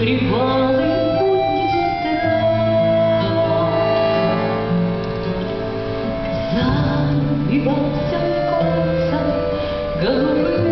привалы будни стран. Забивался в кольца головы.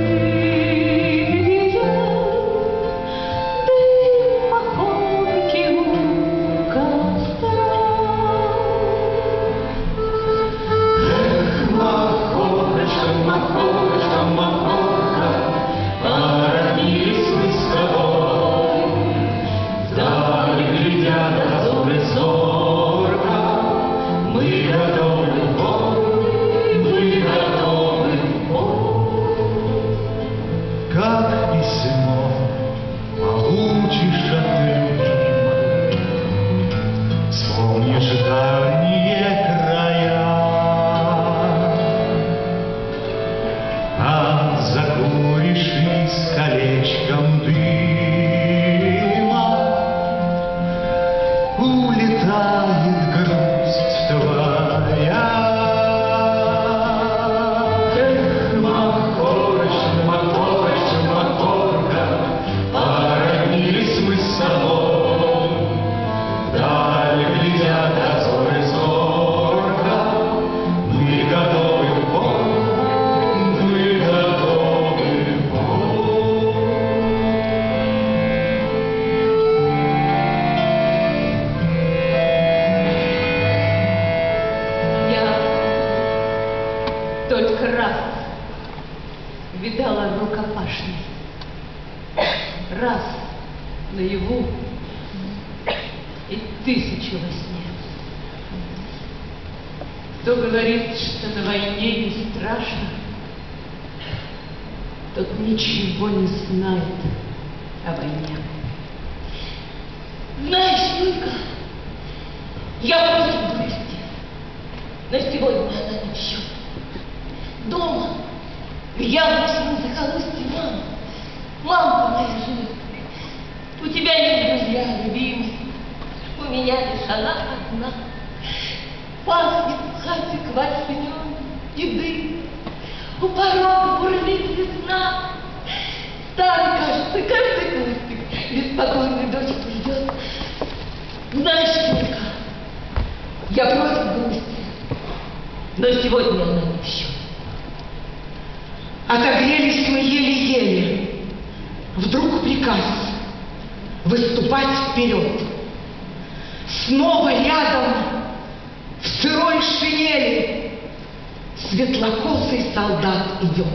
Улетает только раз видала рукопашный. Раз наяву и тысячу во сне. Кто говорит, что на войне не страшно, тот ничего не знает о войне. Знаешь, Юлька, я против грусти. Но сегодня она не в счет. Дома, в яблочном захолустье, мама, мамка моя живет. У тебя есть друзья, любимые, у меня лишь она одна. Пахнет в хате квасенем и дым, у порога бурлит весна. Старый, кажется, каждый кустик беспокойный дочку ждет. Знаешь, Юлька, я против грусти, но сегодня она не в счет. Отогрелись мы еле-еле. Вдруг приказ выступать вперед. Снова рядом в сырой шинели светлокосый солдат идет.